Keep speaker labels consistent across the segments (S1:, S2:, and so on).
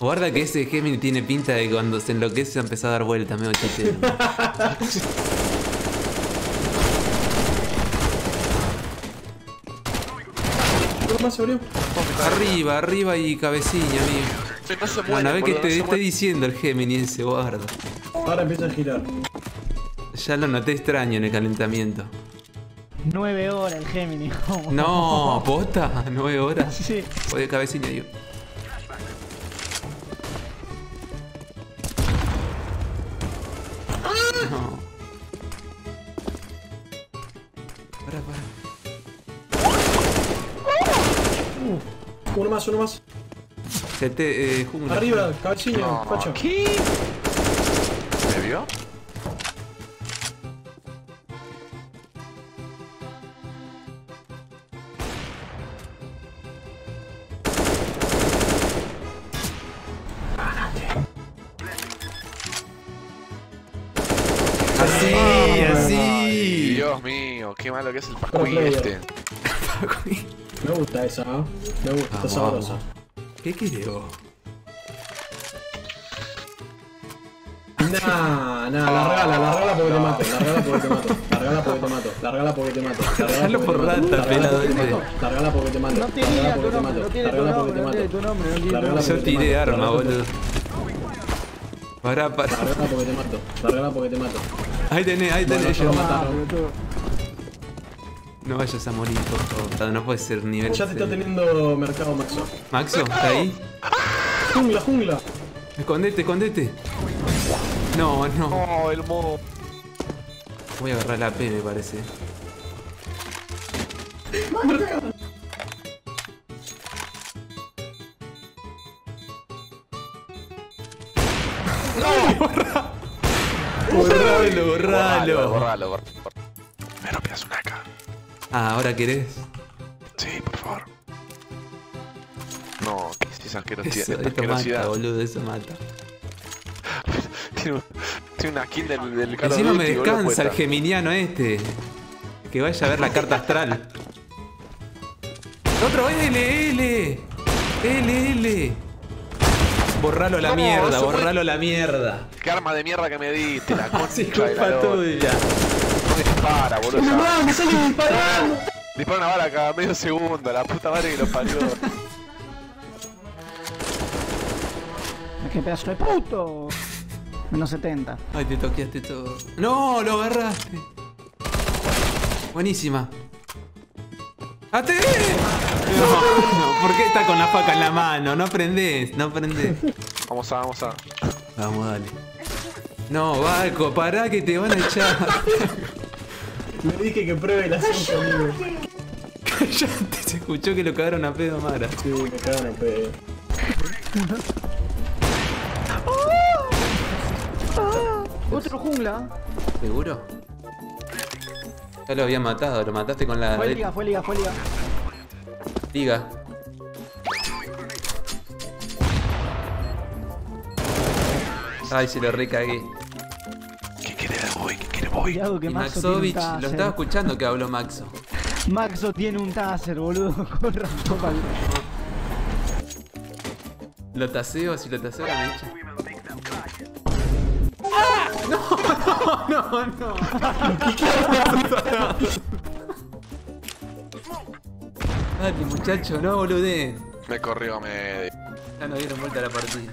S1: Guarda que ese Gemini tiene pinta de que cuando se enloquece se empezó a dar vuelta, medio chiste.
S2: ¿Cómo más se abrió?
S1: arriba, arriba y cabecilla, amigo.
S3: Sí, No se muere,
S1: Bueno, a ver qué te
S3: no muere.
S1: diciendo el Gemini ese, guarda.
S2: Ahora empieza a girar.
S1: Ya lo noté extraño en el calentamiento.
S4: Nueve horas el Gemini.
S1: No, posta, nueve horas.
S4: Sí.
S1: Oye, cabecilla yo.
S2: Uno más, uno más.
S1: CT, eh, jungla.
S2: Arriba, cabecilla,
S3: No.
S2: facho.
S4: ¿Qué?
S3: ¿Me vio?
S1: Así,
S3: Ay,
S1: así.
S3: Dios mío, qué malo que es el Pascuín este.
S2: Me gusta esa, ¿eh? Me gusta, está sabrosa.
S1: ¿Qué quiero?
S2: Nah, nah, la regala, la regala porque te mato, la regala porque te mato, la regala porque te mato, la regala porque te mato, la regala
S1: por
S2: te mato,
S1: rata,
S2: la regala
S1: pelado
S2: porque te mato, la regala porque te mato,
S4: No
S2: la regala porque te mato, la regala porque te.
S1: Yo
S2: porque te
S1: tiré
S2: mato,
S1: arma, boludo. Pará,
S2: La regala porque te mato, la regala porque te mato.
S1: Ahí tenés, ahí tenés.
S2: yo.
S1: No vayas a morir, por favor. No puede ser nivel.
S2: Ya te está teniendo mercado Maxo.
S1: Maxo, ¿está ahí?
S2: Jungla, jungla.
S1: Escondete, escondete. No, no.
S3: No, el modo.
S1: Voy a agarrar la P, me parece. Borralo, borralo.
S3: Borralo, borralo.
S1: Ah, ahora querés.
S3: Sí, por favor. No, ¿qué es esa asquerosidad?
S1: Eso, esto mata, boludo, eso mata.
S3: Tiene, tiene una kill del, del Call
S1: Encima me descansa el geminiano este. Que vaya a ver la carta astral. Otro L, L. L, L. Borralo a la
S3: No,
S1: mierda, borralo a la mierda.
S3: Qué arma de mierda que me diste, la concha
S1: Así
S3: de la
S1: tuya.
S3: No dispara, boludo. ya.
S2: me sale disparando!
S3: Dispara una bala cada medio segundo, la puta madre que lo parió.
S4: ¡Qué pedazo de puto! Menos 70.
S1: Ay, te toqueaste todo. No, lo agarraste. Buenísima. ¡Ate! No, no, ¿por qué está con la faca en la mano? No prendés, no prendés.
S3: Vamos a, vamos a.
S1: Vamos, dale. No, Valco, pará que te van a echar.
S2: Le dije que pruebe la 5, amigo.
S1: Cállate, se escuchó que lo cagaron a pedo Mara.
S2: Sí, me cagan a pedo.
S4: Otro jungla.
S1: ¿Seguro? Ya lo había matado, lo mataste con la
S4: Fue liga, fue liga, fue liga.
S1: liga. Ay, se lo recagué.
S4: Cuidado que
S1: Y
S4: Maxo tiene un
S1: Maxovich, lo estaba escuchando que habló Maxo.
S4: Maxo tiene un taser, boludo. Con razón, pal-
S1: Lo taseo, si lo taseo ahora me echa. No, no, no. Dale, muchacho, no boludeen.
S3: Me corrió, me.
S1: Ya nos dieron vuelta a la partida.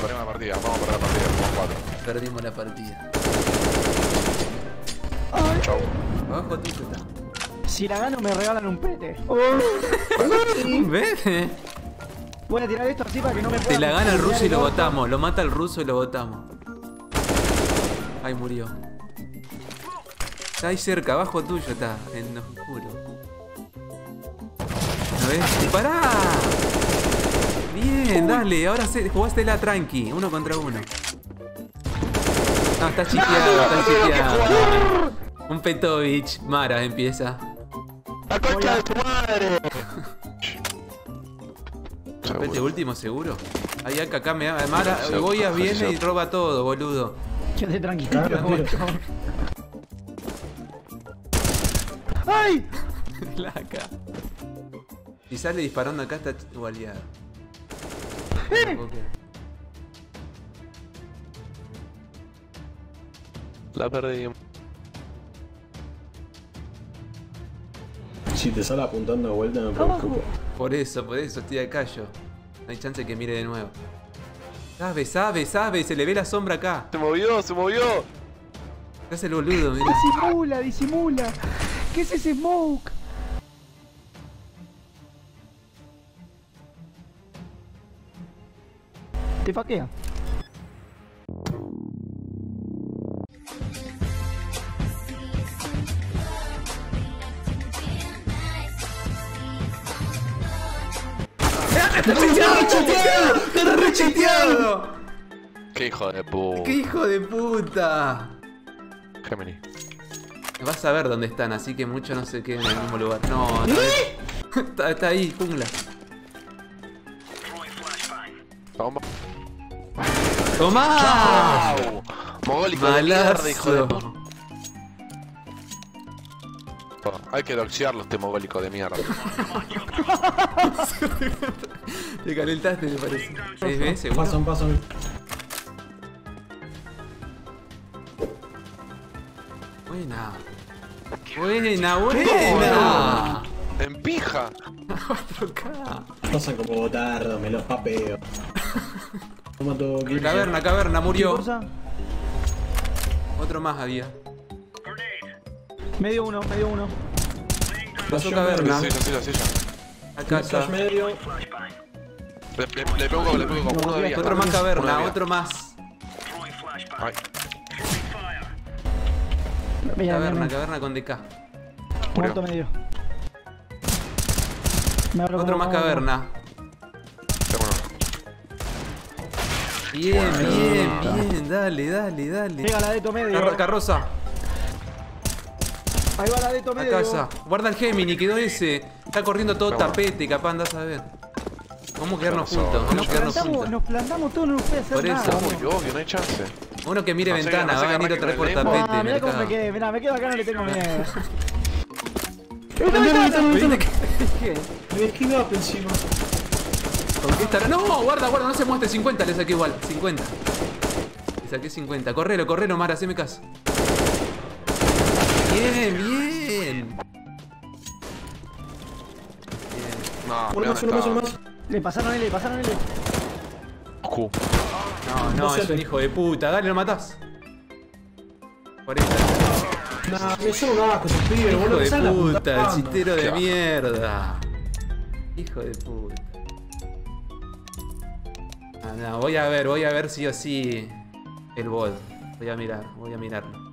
S3: Corrimos la partida, vamos a perder la partida, vamos cuatro.
S1: Perdimos la partida.
S3: Chau.
S1: Abajo tuyo está.
S4: Si la gano me regalan un pete.
S1: ¿Ves?
S4: Voy a tirar esto así para que no me
S1: Te
S4: puedan
S1: la gana el ruso y lo
S4: orto.
S1: votamos. Lo mata el ruso y lo votamos. Ahí murió. Está ahí cerca, abajo tuyo está, en oscuro. ¿No ves? ¡Dispará! Bien, dale, ahora se, jugaste la tranqui, uno contra uno. No, está chiqueado, está chiqueado. Un Petovich, Mara empieza.
S3: ¡La concha de tu madre!
S1: Vete último, seguro. Ahí acá, acá me Mara,
S3: Seguro,
S1: Goya viene y roba todo, boludo.
S4: Quédate tranquilo. ¡Ay!
S1: Laca. Si sale disparando acá está puedo creer.
S3: La perdí.
S2: Si te sale apuntando de vuelta, me preocupa.
S1: Por eso, por eso estoy acá yo. No hay chance que mire de nuevo. Sabe, sabe, sabe, se le ve la sombra acá.
S3: Se movió, se movió.
S1: Se hace el boludo, mira.
S4: Disimula, disimula. ¿Qué es ese smoke? Te faquea.
S1: ¡Está recheteado!
S3: Qué hijo de puta.
S1: ¡Qué hijo de puta!
S3: Gemini.
S1: Vas a ver dónde están, así que mucho no se queden en el mismo lugar. No, otra vez. está, está ahí, jungla.
S3: Mogólico de mierda, hijo de puta. Hay que doxearlo este mogólico de mierda.
S1: Te calentaste, me parece. ¿Seis veces? seguro?
S2: Pasan, pasan.
S1: Buena. Buena, buena.
S3: En pija.
S1: 4K.
S2: Pasan como botardos, me los papeo.
S1: Caverna, caverna,
S4: ¿Qué
S1: murió. Otro más había.
S4: Medio uno, medio uno.
S1: Pasó caverna.
S3: Sí, sí, sí, sí.
S1: Acá está.
S2: Medio.
S3: Le, le, le pego, le pego. Uno de vida.
S1: Otro más
S3: Uno de
S1: caverna, otro más.
S3: Ay,
S4: Mira, mira,
S1: Caverna,
S4: mira.
S1: caverna con DK.
S4: Muerto medio. Me abro
S1: Otro
S4: como-
S1: más
S4: como-
S1: caverna. Bien, bien, bien. Dale, dale, dale.
S4: Pega la de to medio.
S1: Car- Carroza,
S4: Ahí va la de to
S1: a
S4: medio.
S1: casa. Guarda el Gemini, quedó ese. Está corriendo todo
S3: Vamos.
S1: tapete, capaz andás a ver. Vamos a quedarnos juntos, vamos
S4: Nos
S1: a quedarnos
S4: plantamos,
S1: juntos.
S4: nos plantamos todos, no nos puede hacer
S1: Por eso.
S4: nada.
S3: Uy, obvio, no hay chance.
S1: Uno que mire
S3: No sé,
S1: ventana,
S3: no sé
S1: va a venir otra vez por tapete.
S4: Ah, mirá cómo me quedé, mirá, me quedo acá, no le tengo miedo.
S1: ¿Viste que-
S4: ¿Qué?
S2: Me esquivaste encima.
S1: ¿Con qué estará? No, guarda, guarda, no se muestre 50, le saqué igual, 50. Le saqué 50. Correlo, correlo, Mara, haceme caso. Bien, bien.
S3: No,
S2: Uno más, uno más, uno más.
S4: Le pasaron a él, le pasaron a él.
S3: Q.
S1: No, no,
S2: No
S1: es un hijo de puta. Dale, lo matás. 40.
S2: Nah, me son un asco esos pibes,
S1: Hijo
S2: boludo.
S1: de puta, el chistero de mierda. Hijo de puta. Ah, no, voy a ver, voy a ver sí o sí el bot. Voy a mirar, voy a mirarlo.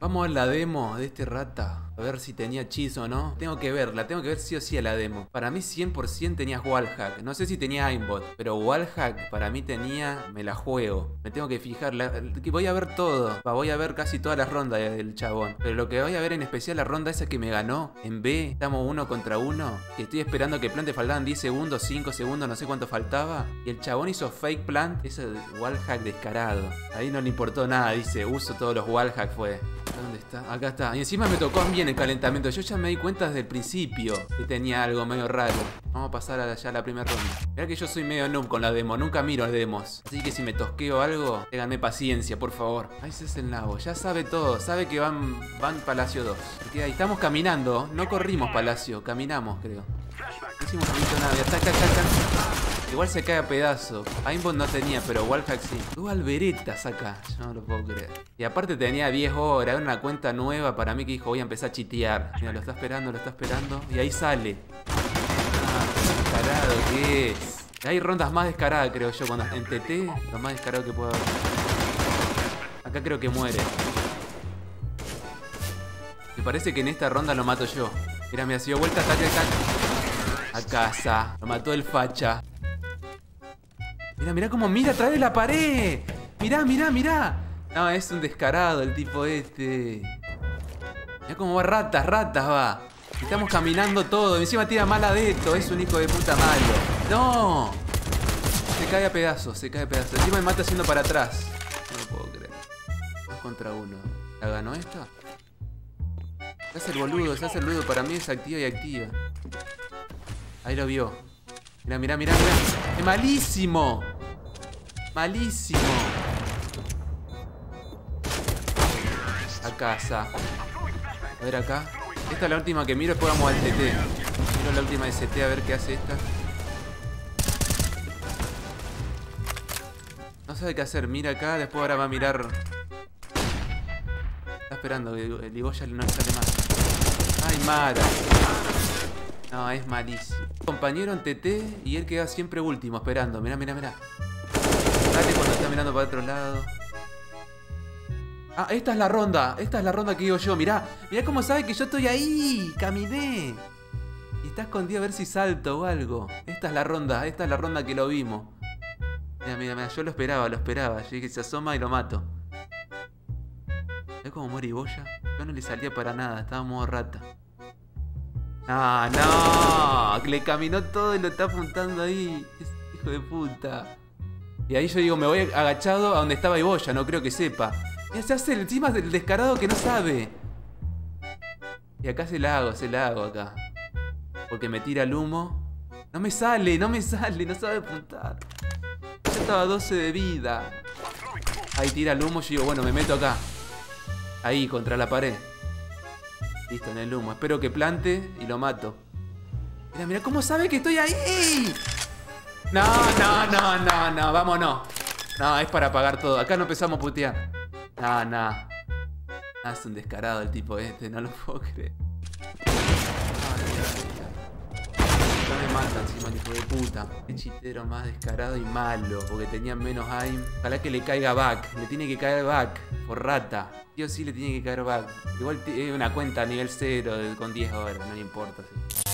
S1: Vamos a la demo de este rata. A ver si tenía chis o no. Tengo que verla, tengo que ver sí o sí a la demo. Para mí 100% tenías wallhack. No sé si tenía aimbot, pero wallhack para mí tenía, me la juego. Me tengo que fijar, la- voy a ver todo. Voy a ver casi todas las rondas del chabón. Pero lo que voy a ver en especial la ronda esa que me ganó en B. Estamos uno contra uno. Que estoy esperando que plante faltaban 10 segundos, 5 segundos, no sé cuánto faltaba. Y el chabón hizo fake plant. Ese wallhack descarado. Ahí no le importó nada, dice, uso todos los wallhack fue. ¿Dónde está? Acá está. Y encima me tocó mí el calentamiento. Yo ya me di cuenta desde el principio que tenía algo medio raro. Vamos a pasar a a la primera ronda. Mirá que yo soy medio noob con la demo. Nunca miro demos. Así que si me tosqueo algo, ténganme paciencia, por favor. Ahí ese es el nabo. Ya sabe todo. Sabe que van, van Palacio 2. Se queda ahí. Estamos caminando. No corrimos Palacio. Caminamos, creo. No hicimos. Está, está, está, está. Igual se cae a pedazo. Aimbot no tenía, pero Wallhack sí. Tuvo alberetas acá. Yo no lo puedo creer. Y aparte tenía 10 horas. Era una cuenta nueva para mí que dijo voy a empezar a chitear. Mira, lo está esperando, lo está esperando. Y ahí sale. Ah, descarado que es. Hay rondas más descaradas, creo yo. Cuando en TT, lo más descarado que puedo haber. Acá creo que muere. Me parece que en esta ronda lo mato yo. Mira, me ha sido vuelta, ataque, ataque. A casa. Lo mató el facha. Mira, mira cómo mira atrás de la pared. Mirá, mirá, mirá. No, es un descarado el tipo este. Mira cómo va ratas, ratas va. Estamos caminando todo. Encima tira mala de esto. Es un hijo de puta malo. No. Se cae a pedazos, se cae a pedazos. Encima me mata haciendo para atrás. No lo puedo creer. Dos contra uno. ¿La ganó esta? Se hace el boludo, se hace el boludo. Para mí es activa y activa. Ahí lo vio. Mirá, mirá, mirá, mirá. ¡Es malísimo! Malísimo. A casa. A ver acá. Esta es la última que miro, después vamos al TT. Miro la última de CT a ver qué hace esta. No sabe qué hacer, mira acá, después ahora va a mirar. Está esperando, el Igoya no le sale más. Ay, Mara. No, es malísimo. Compañero en TT y él queda siempre último, esperando. Mirá, mirá, mirá. Dale cuando está mirando para otro lado. Ah, esta es la ronda. Esta es la ronda que digo yo. Mirá, mirá cómo sabe que yo estoy ahí. Caminé. Y está escondido a ver si salto o algo. Esta es la ronda. Esta es la ronda que lo vimos. Mira, mira, mira. Yo lo esperaba, lo esperaba. Yo dije, se asoma y lo mato. ¿Ves cómo muere Iboya? Yo no le salía para nada. Estaba modo rata. No, no. Le caminó todo y lo está apuntando ahí. Hijo de puta. Y ahí yo digo, me voy agachado a donde estaba Iboya. No creo que sepa. Y se hace encima del descarado que no sabe. Y acá se la hago, se la hago acá. Porque me tira el humo. No me sale, no me sale, no sabe apuntar. Yo estaba a 12 de vida. Ahí tira el humo, yo digo, bueno, me meto acá. Ahí, contra la pared. Listo, en el humo. Espero que plante y lo mato. Mira, mira, ¿cómo sabe que estoy ahí? No, no, no, no, no, vámonos. No, es para apagar todo. Acá no empezamos a putear. No, no. Es un descarado el tipo este, no lo puedo creer. Mata encima el hijo de puta. Qué chitero más descarado y malo, porque tenía menos aim. Ojalá que le caiga back. Le tiene que caer back. Por rata. Sí o sí le tiene que caer back. Igual es una cuenta a nivel 0 con 10 horas, no le importa. sí.